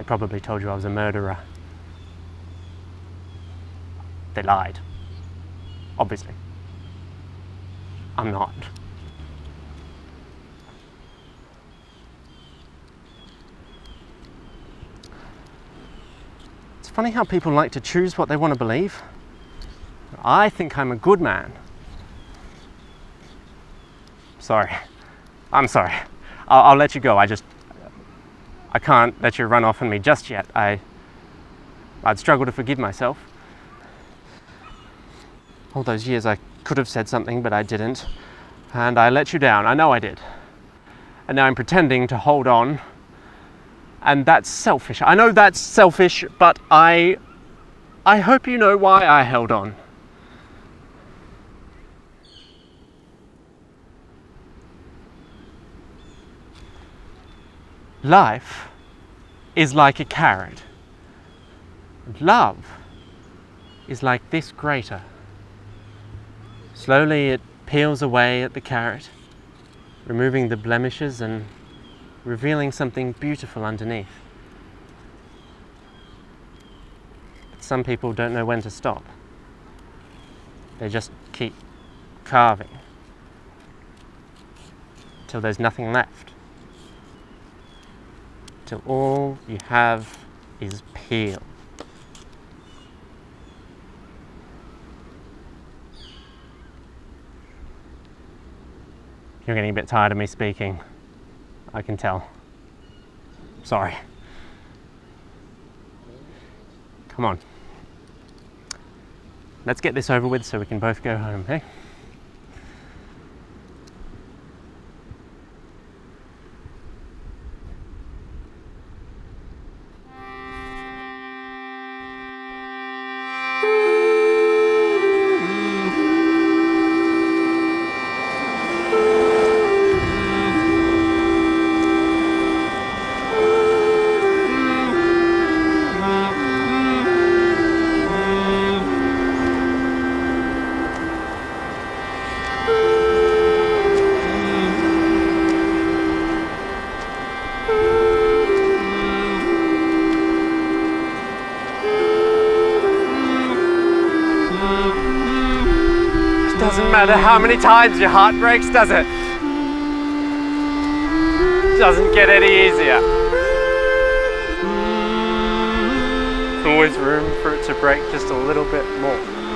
They probably told you I was a murderer. They lied. Obviously. I'm not. It's funny how people like to choose what they want to believe. I think I'm a good man. Sorry. I'm sorry. I'll, I'll let you go. I just. I can't let you run off on me just yet. I. I'd struggle to forgive myself. All those years I could have said something, but I didn't. And I let you down. I know I did. And now I'm pretending to hold on. And that's selfish. I know that's selfish, but I. I hope you know why I held on. Life is like a carrot. Love is like this grater. Slowly it peels away at the carrot, removing the blemishes and revealing something beautiful underneath. But some people don't know when to stop. They just keep carving till there's nothing left. Till all you have is peel. You're getting a bit tired of me speaking. I can tell. Sorry. Come on. Let's get this over with so we can both go home, hey? It doesn't matter how many times your heart breaks, does it? It Doesn't get any easier. Always room for it to break just a little bit more.